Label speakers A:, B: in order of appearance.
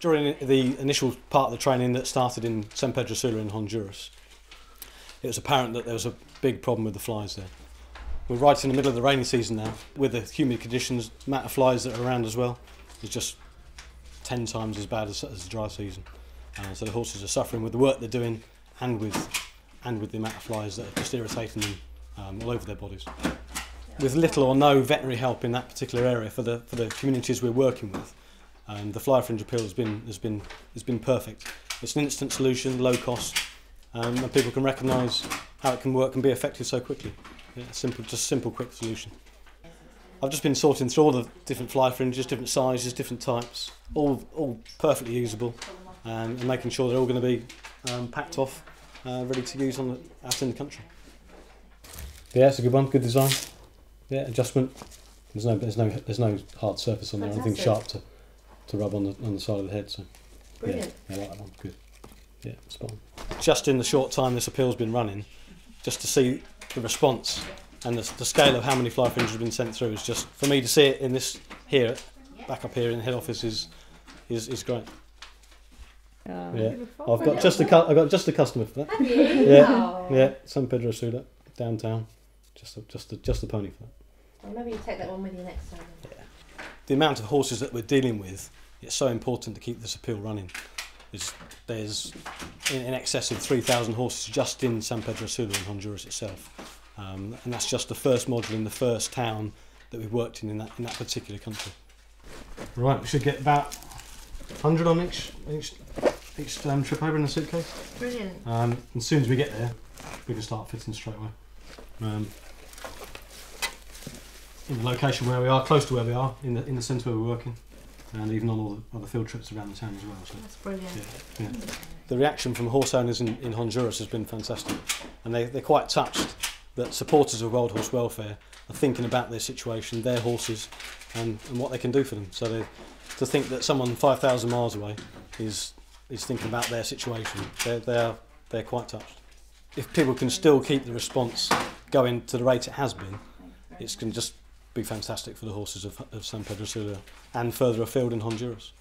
A: During the initial part of the training that started in San Pedro Sula in Honduras, it was apparent that there was a big problem with the flies there. We're right in the middle of the rainy season now, with the humid conditions, amount of flies that are around as well is just 10 times as bad as, as the dry season. Uh, so the horses are suffering with the work they're doing and with and with the amount of flies that are just irritating them um, all over their bodies. With little or no veterinary help in that particular area for the for the communities we're working with, um, the fly fringe appeal has been has been has been perfect. It's an instant solution, low cost, um, and people can recognise how it can work and be effective so quickly. Yeah, simple, just simple, quick solution. I've just been sorting through all the different fly fringes, different sizes, different types, all all perfectly usable, um, and making sure they're all going to be um, packed off, uh, ready to use on the, out in the country. Yeah, it's a good one. Good design. Yeah, adjustment. There's no there's no there's no hard surface on there. Anything sharp to, to rub on the on the side of the head. So
B: Brilliant.
A: yeah, I like that one. Good. Yeah, spot on. Just in the short time this appeal's been running, just to see the response and the, the scale of how many fly fringes have been sent through is just for me to see it in this here, back up here in the head office is is, is great. Um, yeah, I've got just a cu- I've got just a customer for that.
B: Have you?
A: Yeah,
B: Oh.
A: yeah, San Pedro Sula, downtown, just a, just a, just a pony for that.
B: Well, maybe you take that one with you next time.
A: The amount of horses that we're dealing with, it's so important to keep this appeal running. There's, there's in, in excess of 3,000 horses just in San Pedro Sula in Honduras itself. Um, and that's just the first module in the first town that we've worked in in that, in that particular country. Right, we should get about 100 on each, each, each um, trip over in the suitcase.
B: Brilliant.
A: Um, and as soon as we get there, we can start fitting straight away. In the location where we are, close to where we are, in the in the centre where we're working, and even on all the other field trips around the town as well. So,
B: That's brilliant.
A: yeah, yeah. The reaction from horse owners in, in Honduras has been fantastic, and they they're quite touched that supporters of World Horse Welfare are thinking about their situation, their horses, and, and what they can do for them. So they, to think that someone 5,000 miles away is is thinking about their situation, they're they're they're quite touched. If people can still keep the response going to the rate it has been, it's going to just be fantastic for the horses of, of San Pedro Sula and further afield in Honduras.